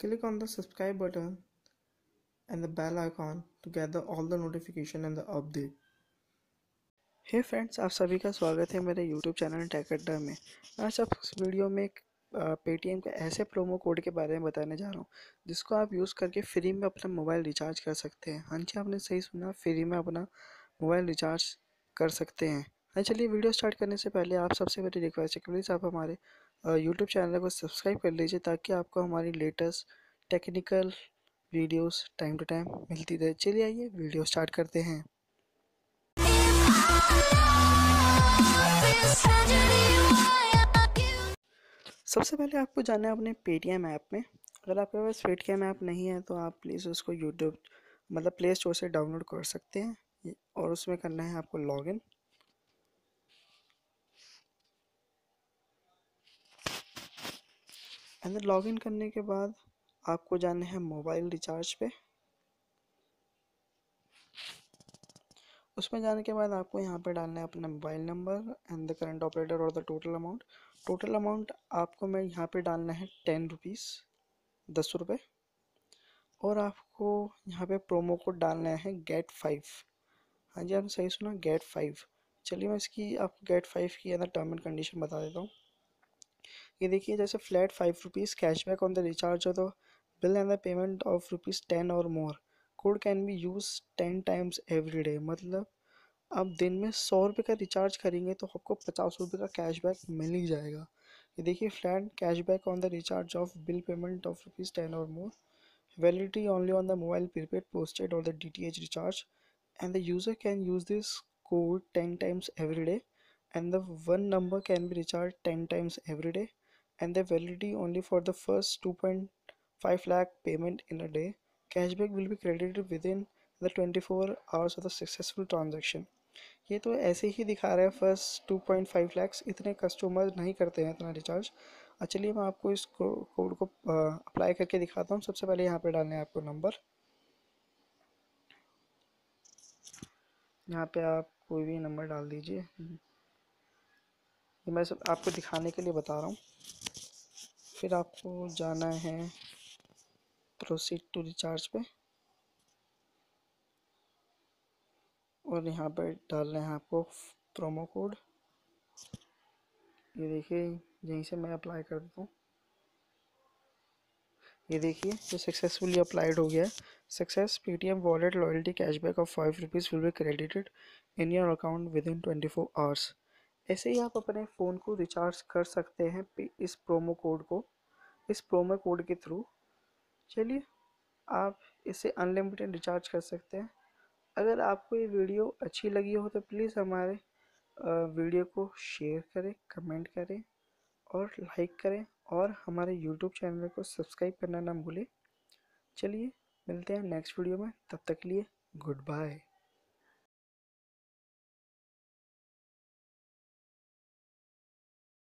Click on the subscribe button and the bell icon to get the, all the notification and the update. Hey hey friends आप सभी का स्वागत है मेरे YouTube channel take अड्डा में। आज आप इस वीडियो में एक पेटीएम के ऐसे प्रोमो कोड के बारे में बताने जा रहा हूँ जिसको आप यूज़ करके फ्री में अपना मोबाइल रिचार्ज कर सकते हैं। हाँ जी आपने सही सुना फ्री में अपना मोबाइल रिचार्ज कर सकते हैं। हाँ चलिए वीडियो स्टार्ट करने से पहले आप सबसे मेरी रिक्वेस्ट है प्लीज़ आप हमारे यूट्यूब चैनल को सब्सक्राइब कर लीजिए ताकि आपको हमारी latest technical videos time to time मिलती रहे। चलिए आइए, वीडियो स्टार्ट करते हैं। सबसे पहले आपको जाना है अपने पेटीएम ऐप में। अगर आपके पास पेटीएम ऐप नहीं है तो आप प्लीज़ उसको यूट्यूब मतलब प्ले स्टोर से डाउनलोड कर सकते हैं। और उसमें करना है आपको लॉगिन अंदर लॉगिन करने के बाद आपको जाना है मोबाइल रिचार्ज पे। उसमें जाने के बाद आपको यहाँ पे डालना है अपना mobile number and the current operator और the total amount total amount आपको मैं यहाँ पे डालना है टेन रुपीज़ दस रुपये और आपको यहाँ पे प्रोमो कोड डालना है गेट फाइव हाँ जी, आपने सही सुना गेट फाइव चलिए मैं इसकी, आपको गेट फाइव की अंदर टर्म एंड कंडीशन बता देता हूँ। ये देखिए, जैसे flat five rupees cashback on the recharge हो तो bill and the payment of rupees ten और more code can be use ten times every day मतलब आप दिन में सौ रुपये का रिचार्ज करेंगे तो आपको पचास रुपये का कैशबैक मिल ही जाएगा। ये देखिए flat cashback on the recharge of bill payment of rupees ten और more validity only on the mobile the posted prepaid posted or the DTH recharge. And the user can use this code 10 times every day. And the one number can be recharged 10 times every day. And the validity only for the first 2.5 lakh payment in a day. Cashback will be credited within the 24 hours of the successful transaction. ये तो ऐसे ही दिखा रहा है first 2.5 lakhs इतने customer नहीं करते हैं इतना रिचार्ज चलिए मैं आपको इस कोड को अप्लाई करके दिखाता हूँ। सबसे पहले यहाँ पे डालने हैं आपको नंबर यहाँ पे आप कोई भी नंबर डाल दीजिए। मैं सब आपको दिखाने के लिए बता रहा हूँ। फिर आपको जाना है प्रोसीड टू रिचार्ज पे। और यहाँ पर डालना है आपको प्रोमो कोड ये देखिए, यहीं से मैं अप्लाई कर देता हूँ। ये देखिए ये सक्सेसफुली अप्लाइड हो गया है। Success Paytm wallet loyalty cashback of five rupees will be credited in your account within twenty four hours ऐसे ही आप अपने फ़ोन को रिचार्ज कर सकते हैं इस प्रोमो कोड को, इस प्रोमो कोड के थ्रू। चलिए, आप इसे अनलिमिटेड रिचार्ज कर सकते हैं। अगर आपको ये वीडियो अच्छी लगी हो तो प्लीज़ हमारे वीडियो को शेयर करें, कमेंट करें और लाइक करें और हमारे यूट्यूब चैनल को सब्सक्राइब करना ना भूलें। चलिए, मिलते हैं नेक्स्ट वीडियो में, तब तक के लिए गुड बाय।